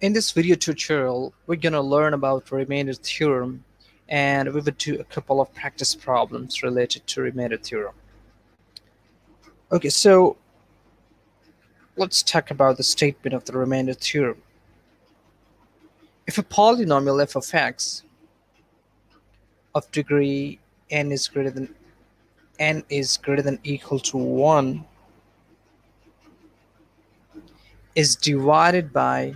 In this video tutorial, we're going to learn about remainder theorem and we will do a couple of practice problems related to remainder theorem. Okay, so let's talk about the statement of the remainder theorem. If a polynomial f of x of degree n is greater than n is greater than equal to 1 is divided by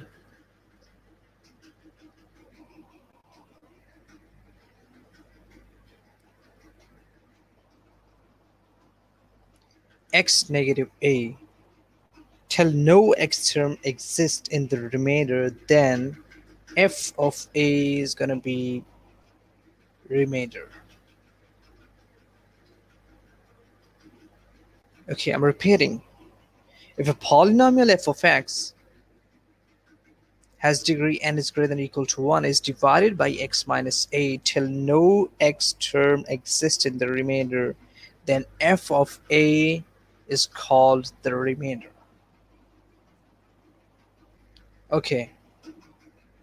x negative a till no x term exists in the remainder then f of a is going to be remainder. Okay i'm repeating. If a polynomial f of x has degree n is greater than equal to 1 is divided by x minus a till no x term exists in the remainder then f of a is called the remainder. Okay,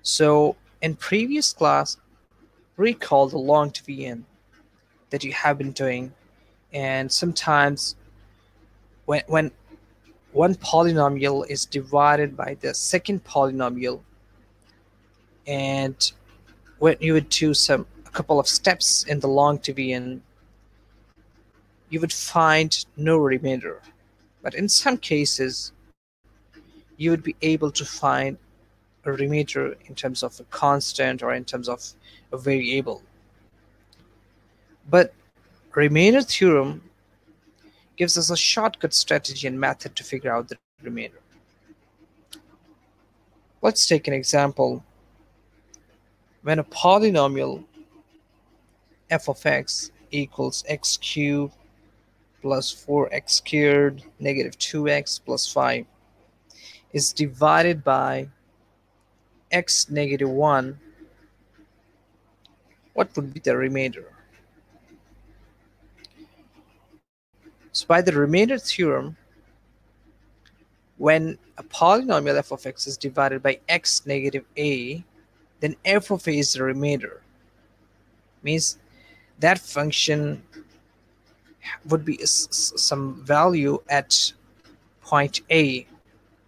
so in previous class, recall the long division that you have been doing, and sometimes when when one polynomial is divided by the second polynomial, and when you would do some a couple of steps in the long division you would find no remainder. But in some cases, you would be able to find a remainder in terms of a constant or in terms of a variable. But remainder theorem gives us a shortcut strategy and method to figure out the remainder. Let's take an example. When a polynomial f of x equals x cubed plus 4x squared negative 2x plus 5 is divided by x negative 1, what would be the remainder? So by the remainder theorem, when a polynomial f of x is divided by x negative a, then f of a is the remainder. Means that function would be some value at point A.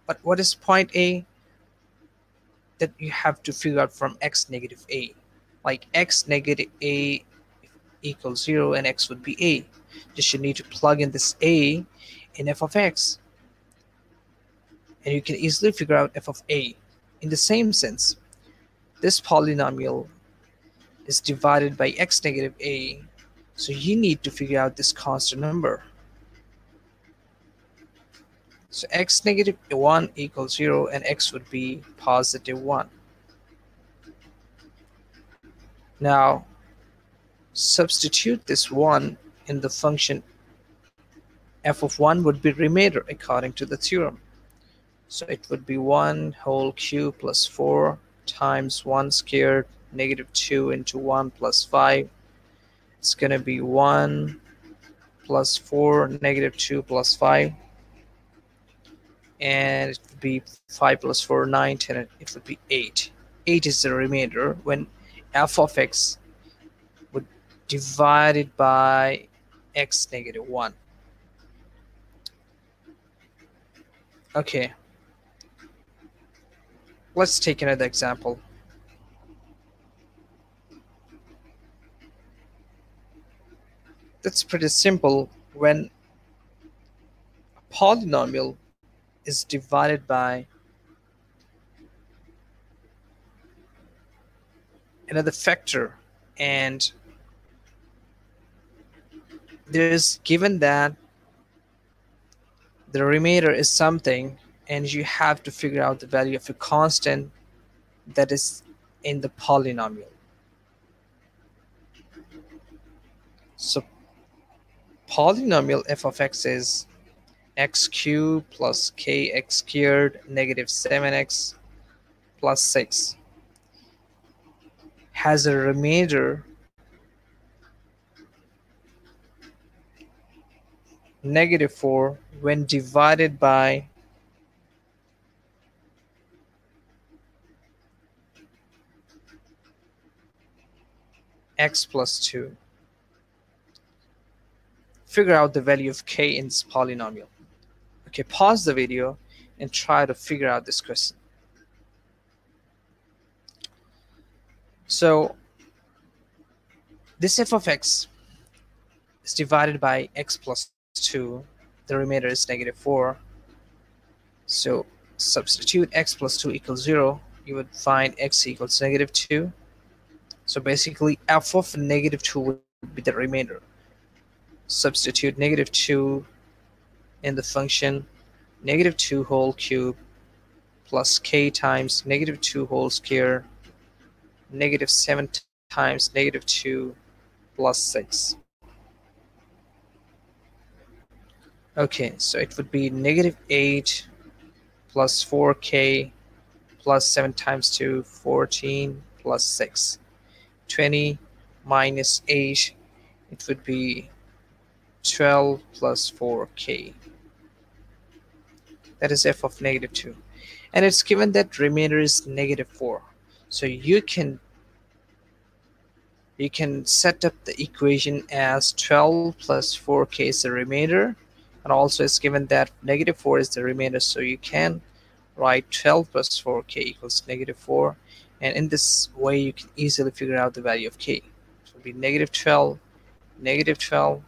But what is point A? That you have to figure out from x negative A. Like x negative A equals 0 and x would be A. Just you need to plug in this A in f of x. And you can easily figure out f of A. In the same sense, this polynomial is divided by x negative A so you need to figure out this constant number. So x negative 1 equals 0 and x would be positive 1. Now substitute this 1 in the function f of 1 would be remainder according to the theorem. So it would be 1 whole cube plus 4 times 1 squared negative 2 into 1 plus 5 it's going to be 1 plus 4, negative 2 plus 5. And it would be 5 plus 4, 9, 10, it would be 8. 8 is the remainder when f of x would divided by x negative 1. Okay. Let's take another example. That's pretty simple when a polynomial is divided by another factor and there's given that the remainder is something and you have to figure out the value of a constant that is in the polynomial. So polynomial f of x is x cubed plus kx squared negative 7x plus 6 has a remainder negative 4 when divided by x plus 2. Figure out the value of k in this polynomial. Okay, pause the video and try to figure out this question. So this f of x is divided by x plus 2. The remainder is negative 4. So substitute x plus 2 equals 0. You would find x equals negative 2. So basically f of negative 2 would be the remainder. Substitute negative 2 in the function negative 2 whole cube plus k times negative 2 whole square negative 7 times negative 2 plus 6. Okay, so it would be negative 8 plus 4k plus 7 times 2, 14 plus 6. 20 minus 8, it would be 12 plus 4k. That is f of negative 2. And it's given that remainder is negative 4. So you can you can set up the equation as 12 plus 4k is the remainder and also it's given that negative 4 is the remainder so you can write 12 plus 4k equals negative 4 and in this way you can easily figure out the value of k so it'll be negative 12 negative 12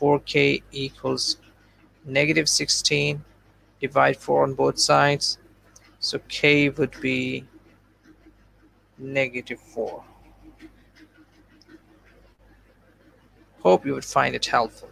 4k equals negative 16 divide 4 on both sides so k would be negative 4 Hope you would find it helpful.